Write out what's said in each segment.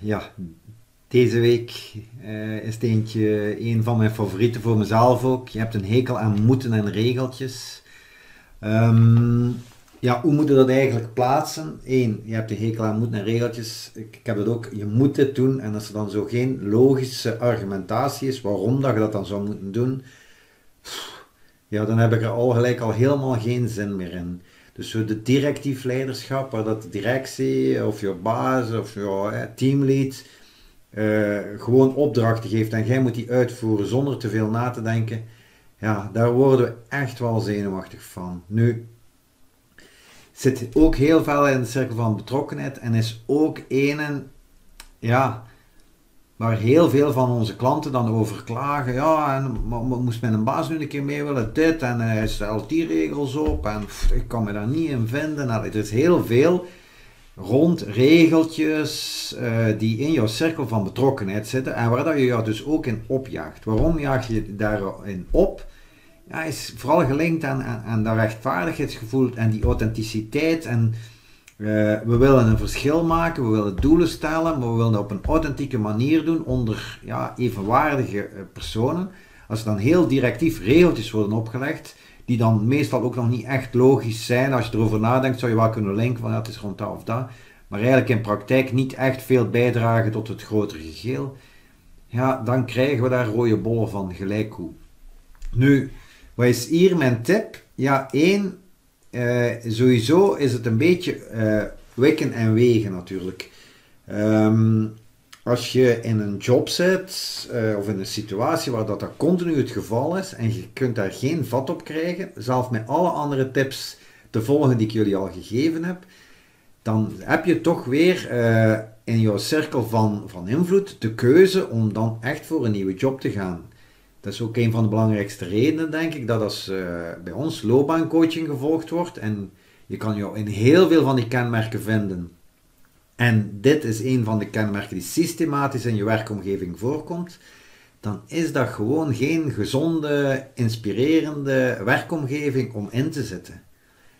ja, deze week uh, is het eentje een van mijn favorieten voor mezelf ook. Je hebt een hekel aan moeten en regeltjes. Ehm, ja, hoe moet je dat eigenlijk plaatsen? Eén, je hebt een hekel aan moeten en regeltjes. Ik, ik heb dat ook, je moet dit doen. En als er dan zo geen logische argumentatie is waarom dat je dat dan zou moeten doen, ja, dan heb ik er al gelijk al helemaal geen zin meer in. Dus zo de directief leiderschap, waar dat de directie of je baas of je teamlead uh, gewoon opdrachten geeft en jij moet die uitvoeren zonder te veel na te denken, ja, daar worden we echt wel zenuwachtig van. Nu, zit ook heel veel in de cirkel van betrokkenheid en is ook een, ja, waar heel veel van onze klanten dan over klagen. Ja, en moest mijn baas nu een keer mee willen dit en hij stelt die regels op en ik kan me daar niet in vinden. Nou, er is heel veel rond regeltjes uh, die in jouw cirkel van betrokkenheid zitten en waar dat je jou dus ook in opjaagt. Waarom jaag je daarin op? Ja, is vooral gelinkt aan, aan, aan dat rechtvaardigheidsgevoel en die authenticiteit en uh, we willen een verschil maken, we willen doelen stellen, maar we willen dat op een authentieke manier doen onder ja, evenwaardige uh, personen. Als er dan heel directief regeltjes worden opgelegd, die dan meestal ook nog niet echt logisch zijn. Als je erover nadenkt, zou je wel kunnen linken van het is rond dat of dat. Maar eigenlijk in praktijk niet echt veel bijdragen tot het grotere geheel. Ja, dan krijgen we daar rode bollen van, gelijk hoe. Nu, wat is hier mijn tip? Ja, één, uh, sowieso is het een beetje uh, wikken en wegen natuurlijk. Um, als je in een job zit uh, of in een situatie waar dat, dat continu het geval is en je kunt daar geen vat op krijgen, zelfs met alle andere tips te volgen die ik jullie al gegeven heb, dan heb je toch weer in jouw cirkel van, van invloed de keuze om dan echt voor een nieuwe job te gaan. Dat is ook een van de belangrijkste redenen, denk ik, dat als uh, bij ons loopbaancoaching gevolgd wordt en je kan jou in heel veel van die kenmerken vinden en dit is een van de kenmerken die systematisch in je werkomgeving voorkomt, dan is dat gewoon geen gezonde, inspirerende werkomgeving om in te zitten.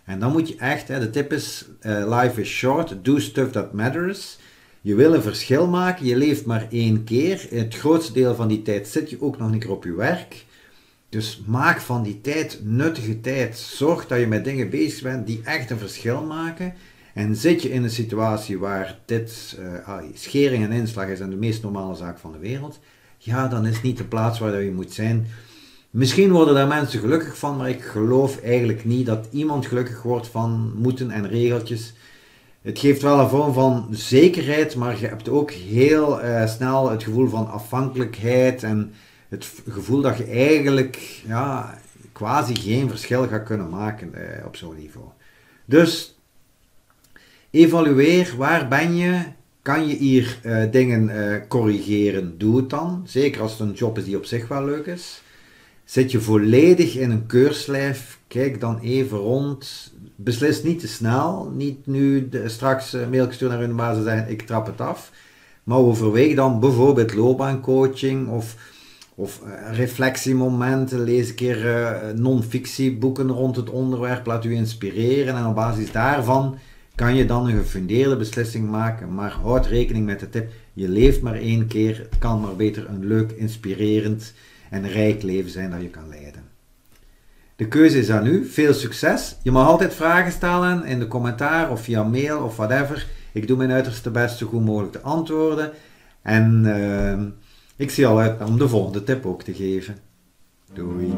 En dan moet je echt, hè, de tip is, uh, life is short, do stuff that matters. Je wil een verschil maken, je leeft maar één keer. Het grootste deel van die tijd zit je ook nog niet op je werk. Dus maak van die tijd nuttige tijd. Zorg dat je met dingen bezig bent die echt een verschil maken. En zit je in een situatie waar dit uh, schering en inslag is en de meest normale zaak van de wereld, ja, dan is niet de plaats waar je moet zijn. Misschien worden daar mensen gelukkig van, maar ik geloof eigenlijk niet dat iemand gelukkig wordt van moeten en regeltjes. Het geeft wel een vorm van zekerheid, maar je hebt ook heel uh, snel het gevoel van afhankelijkheid en het gevoel dat je eigenlijk ja, quasi geen verschil gaat kunnen maken uh, op zo'n niveau. Dus Evalueer waar ben je. Kan je hier uh, dingen corrigeren? Doe het dan. Zeker als het een job is die op zich wel leuk is. Zit je volledig in een keurslijf? Kijk dan even rond. Beslis niet te snel. Niet nu de, straks uh, sturen naar hun baas en zeggen ik trap het af. Maar overweeg dan bijvoorbeeld loopbaancoaching of, of reflectiemomenten. Lees een keer non-fictieboeken rond het onderwerp. Laat u inspireren en op basis daarvan kan je dan een gefundeerde beslissing maken. Maar houd rekening met de tip, je leeft maar één keer. Het kan maar beter een leuk, inspirerend en rijk leven zijn dat je kan leiden. De keuze is aan u. Veel succes. Je mag altijd vragen stellen in de commentaar of via mail of whatever. Ik doe mijn uiterste best zo goed mogelijk te antwoorden. En uh, ik zie al uit om de volgende tip ook te geven. Doei.